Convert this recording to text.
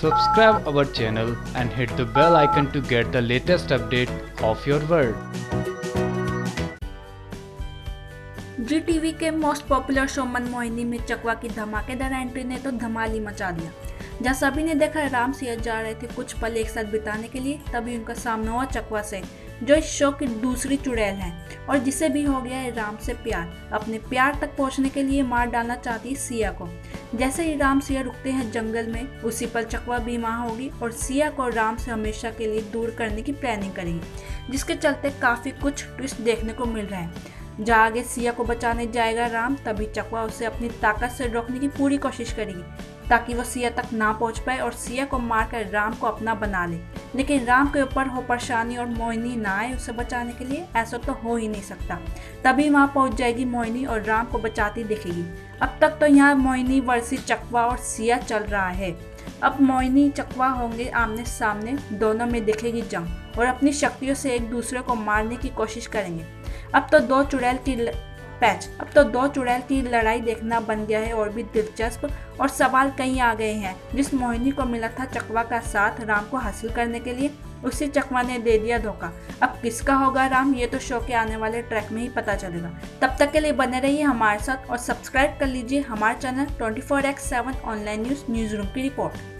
Subscribe our channel and hit the bell icon to get the latest update of your world. Zee TV के most popular show Manmohini में चकवा की धमाकेदार entry ने तो धमाल मचा दिया। जहाँ सभी ने देखा राम सिंह जा रहे थे कुछ पल एक साथ बिताने के लिए, तभी उनका सामना हुआ चकवा से, जो इस शो की दूसरी चुड़ैल है, और जिसे भी हो गया है राम से प्यार। अपने प्यार तक पहुँचने के लिए मार डालना चाहती सिया को। जैसे ही राम सिया रुकते हैं जंगल में, उसी पर चकवा वहाँ होगी और सिया को राम से हमेशा के लिए दूर करने की प्लानिंग करेगी, जिसके चलते काफ़ी कुछ ट्विस्ट देखने को मिल रहा है। जहाँ आगे सिया को बचाने जाएगा राम, तभी चकवा उसे अपनी ताकत से रोकने की पूरी कोशिश करेगी, ताकि वो सिया तक ना पहुँच पाए और सिया को मारकर राम को अपना बना ले। लेकिन राम के ऊपर हो परेशानी और मोहिनी ना आए उसे बचाने के लिए, ऐसा तो हो ही नहीं सकता। तभी वहाँ पहुँच जाएगी मोहिनी और राम को बचाती दिखेगी। अब तक तो यहाँ मोइनी वर्सी, चकवा और सिया चल रहा है। अब मोइनी चकवा होंगे आमने सामने, दोनों में दिखेगी जंग और अपनी शक्तियों से एक दूसरे को मारने की कोशिश करेंगे। अब तो दो चुड़ैल की ल... पैच। अब तो दो चुड़ैल की लड़ाई देखना बन गया है और भी दिलचस्प और सवाल कई आ गए हैं। जिस मोहिनी को मिला था चकवा का साथ राम को हासिल करने के लिए, उसी चकवा ने दे दिया धोखा। अब किसका होगा राम, ये तो शो के आने वाले ट्रैक में ही पता चलेगा। तब तक के लिए बने रहिए हमारे साथ और सब्सक्राइब कर लीजिए हमारे channel twenty four X seven online news news room की report.